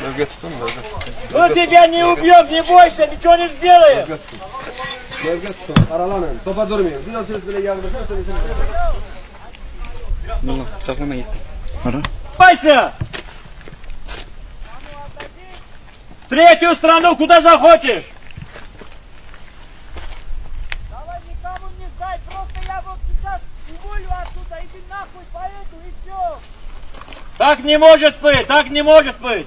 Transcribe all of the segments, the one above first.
Мы ну, тебя не убьем, не бойся, ничего не сделаем. Aralanın, topa durmayın. Biz asıl böyle yardımcı söylesiniz. Nurla, saklama gitti. Третью страну куда захочешь! Давай никому не сдай, просто я вот сейчас уволю иди нахуй поеду и все! Так не может быть, так не может быть!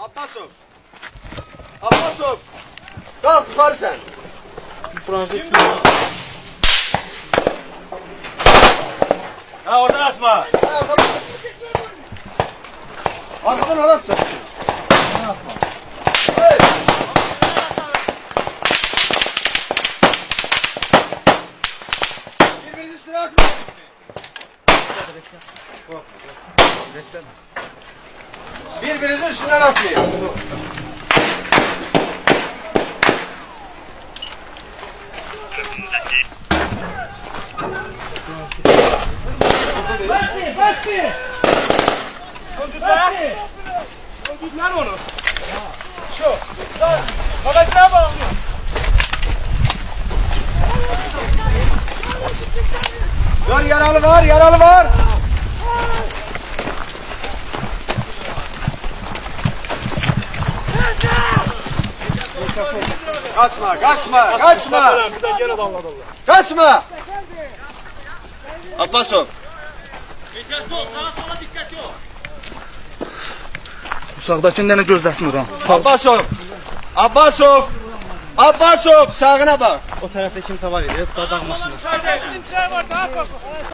Abbasov. Abbasov. Kalk var sen. Fransız Ha oradan atma. Arkadan ona atsa. Oradan atma. Hey. Birbirinizi sıra atma. Korkma. Birbirinizin üstünden atlayın. Basti, basti! Çocuklar! Çocuklar onu. Şu. Babacına bağlı. Var yaralı var, yaralı var. Kaçma, kaçma, kaçma. Bir de geri dalla dalla. Kaçma. Atlasov. Dikkatli ol, sağa sola dikkatli ol. Uzaqdakini də gözləsin Uran. Abbasov. Abbasov. Abbasov, sağına bax. O tərəfdə kimsə var idi, dağ maşını. Kimsə var, daha bax.